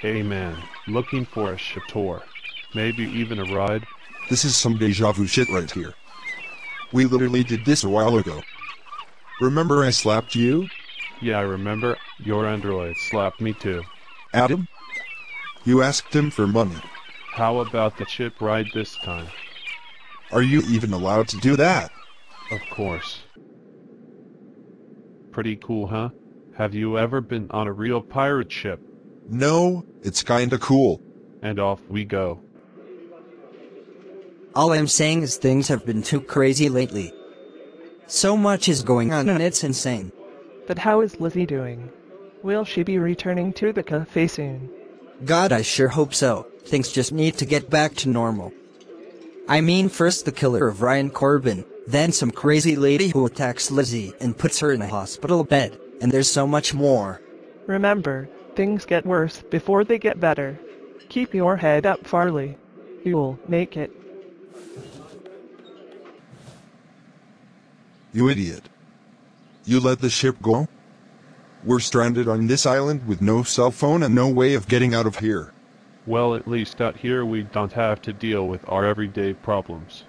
Hey man, looking for a ship tour. Maybe even a ride? This is some deja vu shit right here. We literally did this a while ago. Remember I slapped you? Yeah, I remember. Your android slapped me too. Adam? You asked him for money. How about the ship ride this time? Are you even allowed to do that? Of course. Pretty cool, huh? Have you ever been on a real pirate ship? No, it's kinda cool. And off we go. All I'm saying is things have been too crazy lately. So much is going on and it's insane. But how is Lizzie doing? Will she be returning to the cafe soon? God, I sure hope so. Things just need to get back to normal. I mean, first the killer of Ryan Corbin, then some crazy lady who attacks Lizzie and puts her in a hospital bed, and there's so much more. Remember, things get worse before they get better. Keep your head up, Farley. You'll make it. You idiot. You let the ship go? We're stranded on this island with no cell phone and no way of getting out of here. Well, at least out here we don't have to deal with our everyday problems.